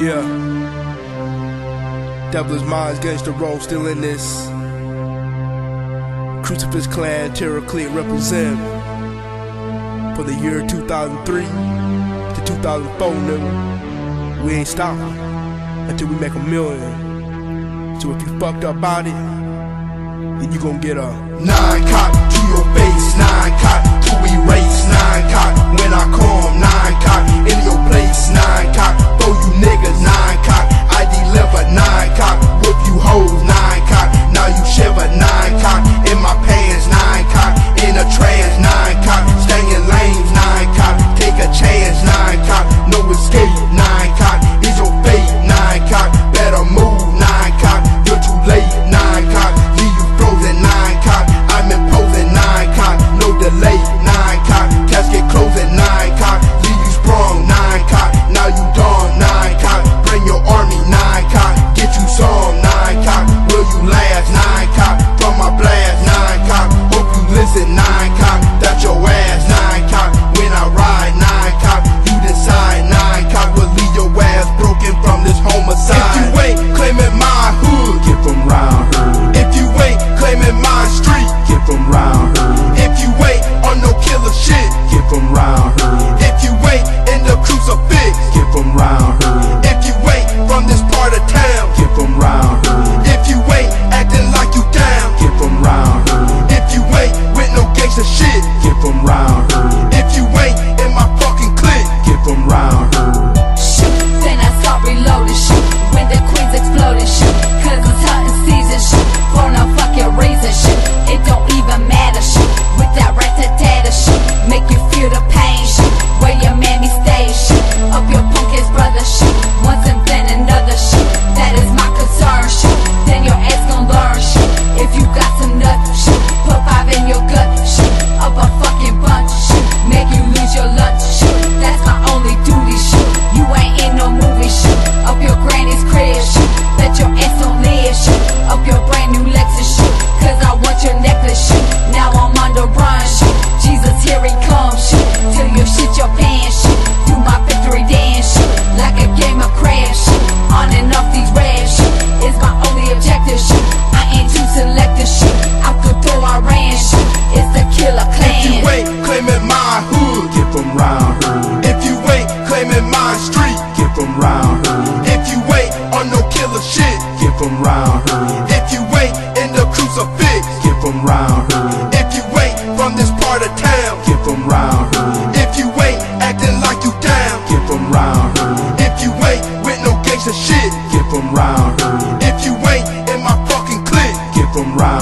Yeah. Devilish minds, gangster role, still in this. Krucifix Klan, Terraclean represent. For the year 2003 to 2004, nigga. We ain't stopping until we make a million. So if you fucked up about it, then you gon' get a nine cop to your face, nine cop to erase, nine cop when I come, nine cop in your place, nine from round her. If you ain't in the Krucifix, get from round her. If you ain't from this part of town, get from round her. If you ain't acting like you down, get from round her. If you ain't with no gangsta shit, get from round her. If you ain't in my fucking clique, get from round